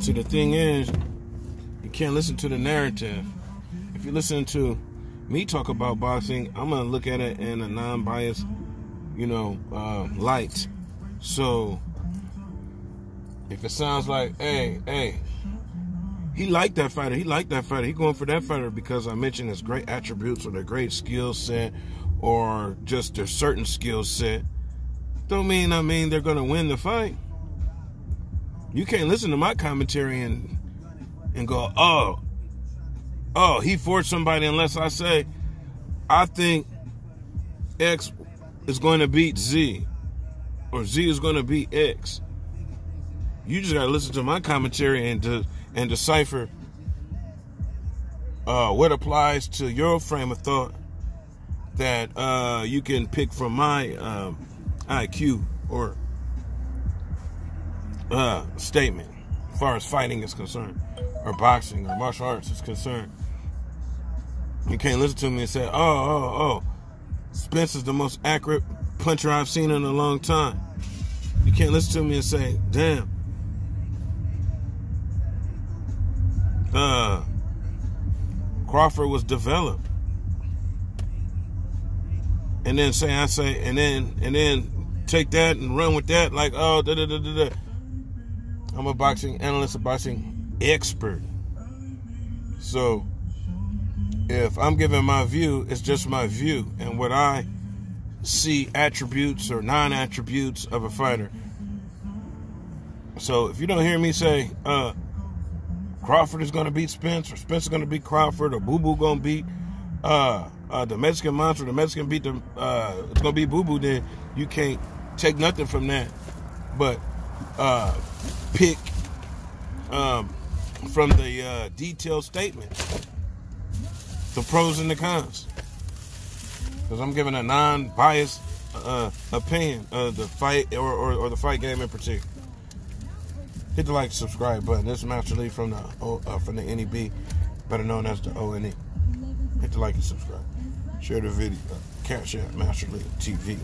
See, the thing is, you can't listen to the narrative. If you listen to me talk about boxing, I'm going to look at it in a non biased, you know, uh, light. So, if it sounds like, hey, hey, he liked that fighter. He liked that fighter. He going for that fighter because I mentioned his great attributes or their great skill set or just their certain skill set, don't mean I mean they're gonna win the fight. You can't listen to my commentary and and go, oh, oh, he forced somebody unless I say, I think X is going to beat Z or Z is going to beat X. You just got to listen to my commentary and de- and decipher uh, what applies to your frame of thought that uh, you can pick from my um, IQ or uh, statement as far as fighting is concerned, or boxing, or martial arts is concerned. You can't listen to me and say, oh, oh, oh, Spence is the most accurate puncher I've seen in a long time. You can't listen to me and say, damn, uh, Crawford was developed. And then say, I say, and then, and then take that and run with that like, oh, da da da da da. I'm a boxing analyst, a boxing expert. So if I'm giving my view, it's just my view and what I see attributes or non attributes of a fighter. So if you don't hear me say, uh, Crawford is going to beat Spence, or Spence is going to beat Crawford, or Boo Boo going to beat uh, uh, the Mexican Monster, the Mexican beat the, uh, it's to be Boo Boo, then you can't take nothing from that. But uh, pick um, from the uh, detailed statement the pros and the cons. Because I'm giving a non-biased uh, opinion of the fight or, or, or, the fight game in particular. Hit the like, subscribe button. This is Master Li from the o, uh, from the NEB, better known as the ONE. Hit the like and subscribe. Share the video. Cash App Master Li TV.